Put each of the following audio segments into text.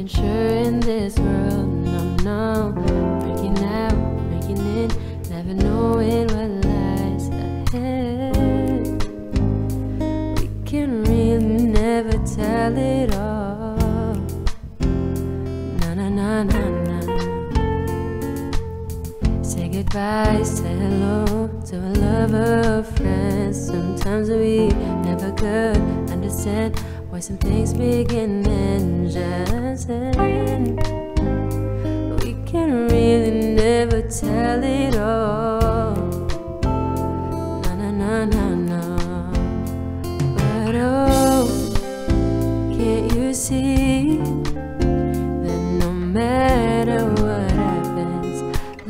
nothing sure in this world. No, no. Breaking out, breaking in, never knowing what lies ahead. We can really never tell it all. Na na na na na. Say goodbye, say hello to a lover of friends. Sometimes we never could understand why some things begin and end.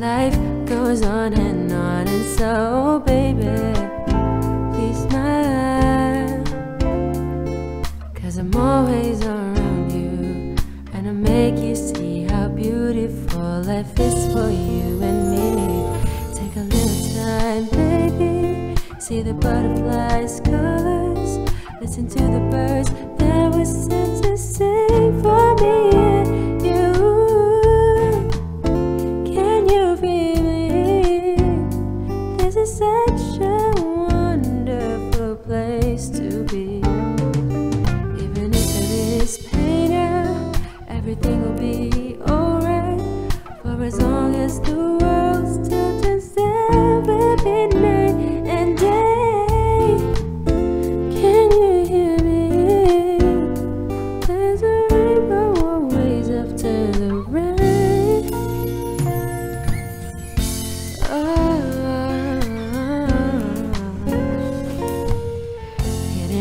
Life goes on and on, and so baby, please smile. Cause I'm always around you, and I make you see how beautiful life is for you and me. Take a little time, baby, see the butterflies' colors, listen to the birds that were sent to sing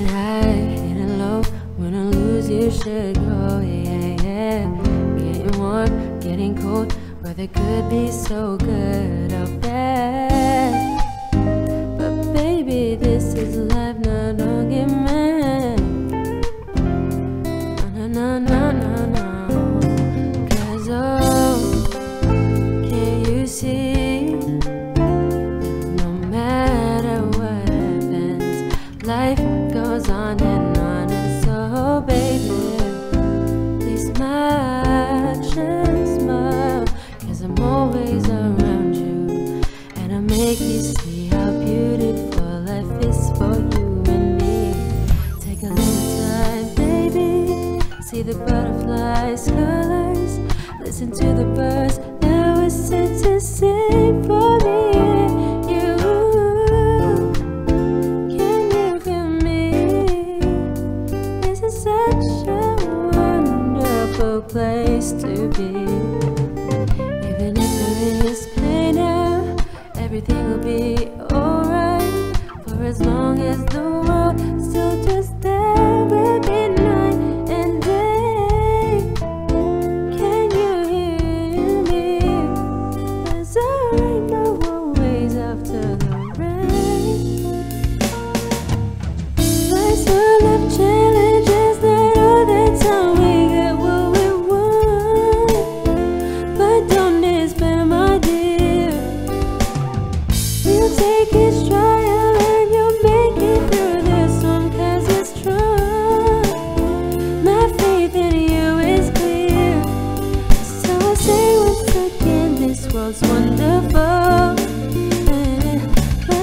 Oh, getting high, getting low. When I lose, you should oh, go. Yeah, yeah. Getting warm, getting cold. Weather could be so good or bad. But baby, this is life, not argument. No, no, no, no, no. Cause oh, can you see? Life goes on and on. And so, baby, please smile, just smile. Cause I'm always around you. And I make you see how beautiful life is for you and me. Take a little time, baby. See the butterflies' colors. Listen to the birds that were sent to sing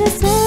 this way